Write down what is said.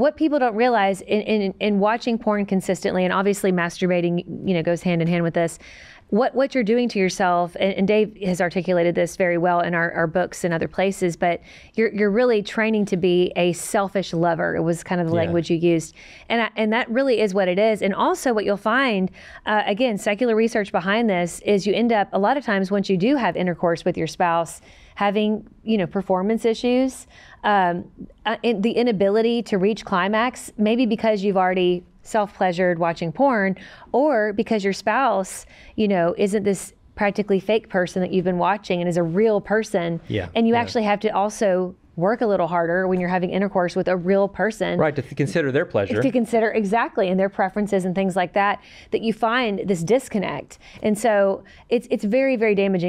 what people don't realize in, in, in watching porn consistently, and obviously masturbating, you know, goes hand in hand with this. What what you're doing to yourself, and, and Dave has articulated this very well in our, our books and other places. But you're you're really training to be a selfish lover. It was kind of the Yeah. language you used, and I, and that really is what it is. And also, what you'll find, uh, again, secular research behind this is you end up a lot of times once you do have intercourse with your spouse, having you know performance issues, um, uh, in, the inability to reach climax, maybe because you've already self-pleasured watching porn, or because your spouse, you know, isn't this practically fake person that you've been watching and is a real person, Yeah, and you yeah. actually have to also work a little harder when you're having intercourse with a real person Right, to consider their pleasure. to consider exactly and their preferences and things like that that you find this disconnect and so it's it's very very damaging